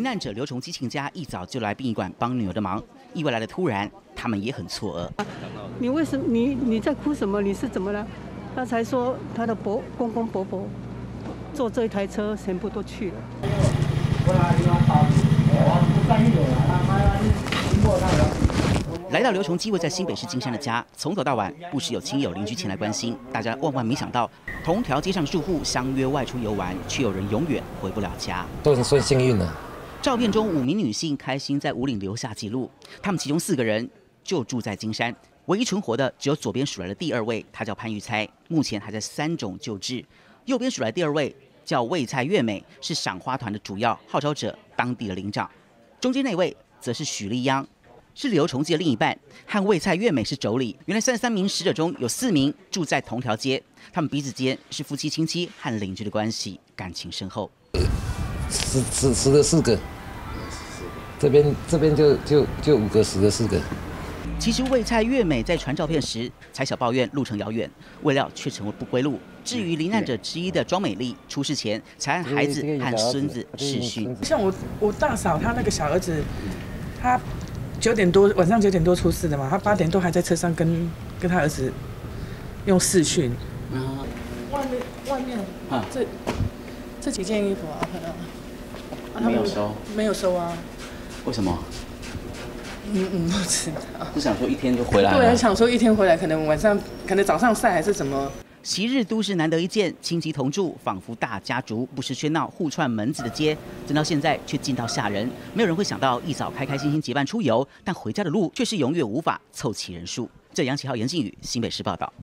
罹难者刘崇基亲家一早就来殡仪馆帮女儿的忙，意外来的突然，他们也很错愕。你为什么？你你在哭什么？你是怎么了？他才说他的伯公公婆婆坐这一台车全部都去了。来到刘崇基位在新北市金山的家，从早到晚不时有亲友邻居前来关心，大家万万没想到，同条街上住户相约外出游玩，却有人永远回不了家。都很算幸运的。照片中五名女性开心在五岭留下记录，她们其中四个人就住在金山，唯一存活的只有左边数来的第二位，她叫潘玉猜，目前还在三种救治；右边数来第二位叫魏蔡月美，是赏花团的主要号召者，当地的领长；中间那位则是许丽央。是刘崇基的另一半，和魏蔡月美是妯娌。原来三十三名死者中有四名住在同条街，他们彼此间是夫妻、亲戚和邻居的关系，感情深厚。十十十个四个，这边这边就就就五个十个四个。其实魏蔡月美在传照片时，才小抱怨路程遥远，未料却成为不归路。至于罹难者之一的庄美丽，出事前才按孩子和孙子视讯。像我我大嫂她那个小儿子，他。九点多，晚上九点多出事的嘛，他八点多还在车上跟跟他儿子用视讯。啊，外面外面啊，这这几件衣服啊，可能没有收，没有收啊？为什么？嗯嗯，不知道。是想说一天就回来？对，想说一天回来，可能晚上，可能早上晒还是怎么？昔日都市难得一见，亲戚同住，仿佛大家族，不时喧闹，互串门子的街，真到现在却近到吓人。没有人会想到一早开开心心结伴出游，但回家的路却是永远无法凑齐人数。这杨启浩、严靖宇，新北市报道。